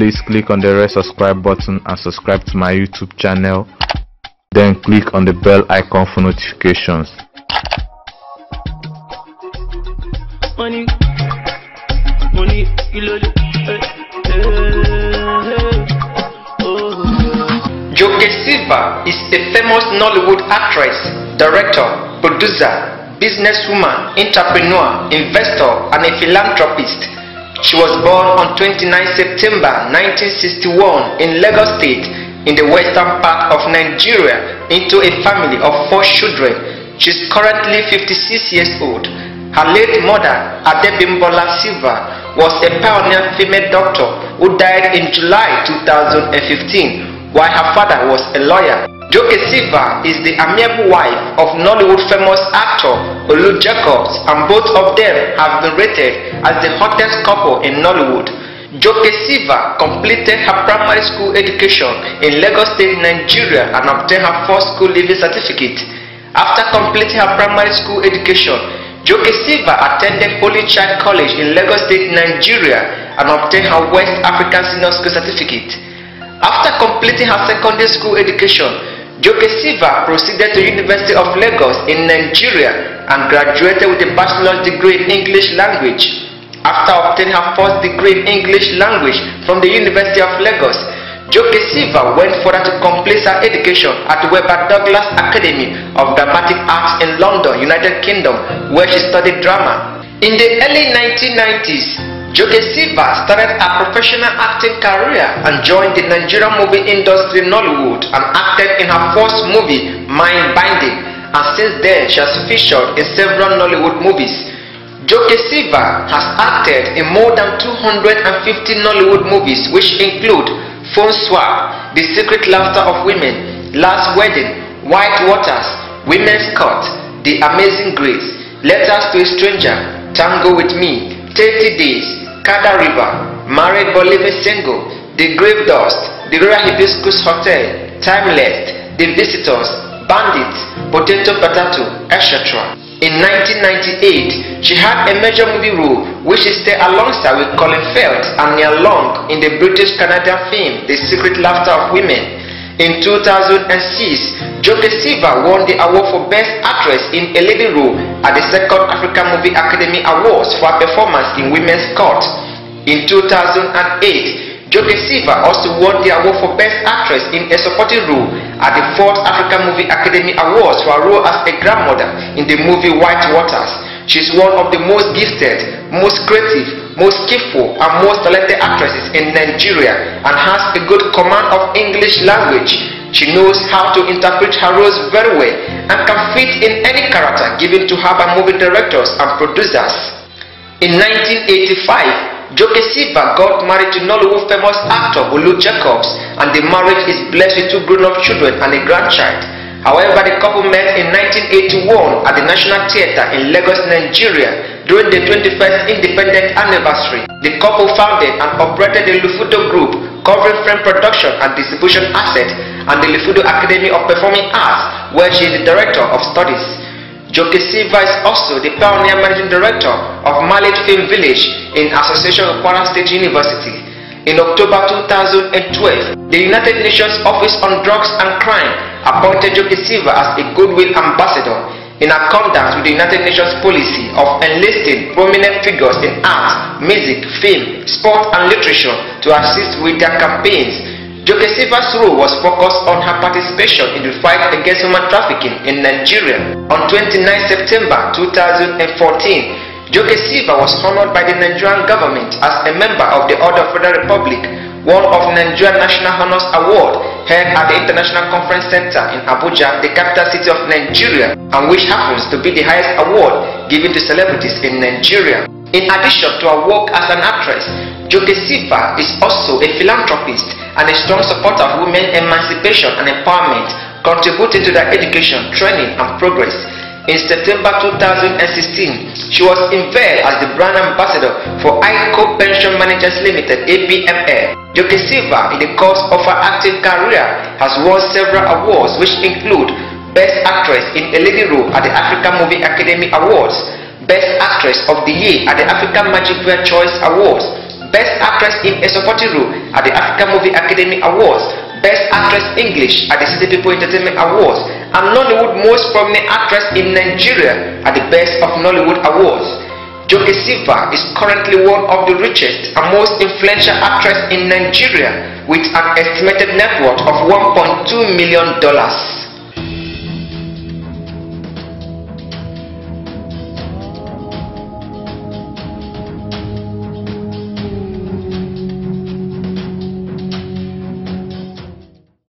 please click on the red subscribe button and subscribe to my YouTube channel. Then click on the bell icon for notifications. money, money, kilo le, eh, eh, eh, oh. Joke Silva is a famous Nollywood actress, director, producer, businesswoman, entrepreneur, investor, and a philanthropist. She was born on 29 September 1961 in Lagos State in the western part of Nigeria into a family of four children. She's currently 56 years old. Her late mother, Adebimbola Silva, was a pioneer female doctor who died in July 2015, while her father was a lawyer. Joke Silva is the amiable wife of Nollywood famous actor Olu Jacobs, and both of them have been rated as the hottest couple in Nollywood. Joke Silva completed her primary school education in Lagos State, Nigeria, and obtained her first school leaving certificate. After completing her primary school education, Joke Silva attended Holy Child College in Lagos State, Nigeria and obtained her West African Senior School Certificate. After completing her secondary school education, Joke Silva proceeded to University of Lagos in Nigeria and graduated with a bachelor's degree in English language. After obtaining her first degree in English language from the University of Lagos, Joke Silva went further to complete her education at Webber Douglas Academy of Dramatic Arts in London, United Kingdom, where she studied drama. In the early 1990s, Joke Silva started a professional acting career and joined the Nigerian movie industry Nollywood and acted in her first movie, Mind Binding, and since then she has featured in several Nollywood movies. Joke Silva has acted in more than 250 Nollywood movies which include Phone Swap, The Secret Laughter of Women, Last Wedding, White Waters, Women's Court, The Amazing Grace, Letters to a Stranger, Tango with Me, 30 Days, Kada River, Married but Living Single, The Grave Dust, The Royal Hibiscus Hotel, Timeless, The Visitors, Bandits, Potato Potato, etc. In 1998, she had a major movie role which she starred alongside with Colin Firth and Nia Long in the British-Canadian film The Secret Laughter of Women. In 2006, Joke Silva won the award for Best Actress in a Leading Role at the Second African Movie Academy Awards for her performance in Women's Court. In 2008, Joke Silva also won the award for Best Actress in a Supporting Role at the 4th African Movie Academy Awards for her role as a grandmother in the movie White Waters. She is one of the most gifted, most creative, most skillful, and most talented actresses in Nigeria and has a good command of English language. She knows how to interpret her roles very well and can fit in any character given to her by movie directors and producers. In 1985, Joke Silva got married to Nollywood famous actor Olu Jacobs and the marriage is blessed with two grown-up children and a grandchild. However, the couple met in 1981 at the National Theatre in Lagos, Nigeria during the 21st Independent Anniversary. The couple founded and operated the Lufodo Group covering film production and distribution assets and the Lufodo Academy of Performing Arts where she is the Director of Studies. Joke Silva is also the pioneer managing director of Malete Film Village in association with Kwara State University. In October 2012, the United Nations Office on Drugs and Crime appointed Joke Silva as a Goodwill Ambassador in accordance with the United Nations policy of enlisting prominent figures in art, music, film, sport and literature to assist with their campaigns Joke Silva's role was focused on her participation in the fight against human trafficking in Nigeria. On 29 September 2014, Joke Silva was honored by the Nigerian government as a member of the Order of the Republic, one of Nigerian National Honors Award held at the International Conference Center in Abuja, the capital city of Nigeria, and which happens to be the highest award given to celebrities in Nigeria. In addition to her work as an actress, Joke Silva is also a philanthropist and a strong supporter of women emancipation and empowerment, contributing to their education, training, and progress. In September 2016, she was unveiled as the brand ambassador for AIICO Pension Managers Limited (APML). Joke Silva, in the course of her acting career, has won several awards, which include Best Actress in a Leading Role at the African Movie Academy Awards, Best Actress of the Year at the African Magic Choice Awards, Best Actress in a Supporting Role at the African Movie Academy Awards, Best Actress English at the City People Entertainment Awards, and Nollywood Most Prominent Actress in Nigeria at the Best of Nollywood Awards. Joke Silva is currently one of the richest and most influential actress in Nigeria with an estimated net worth of $1.2 million.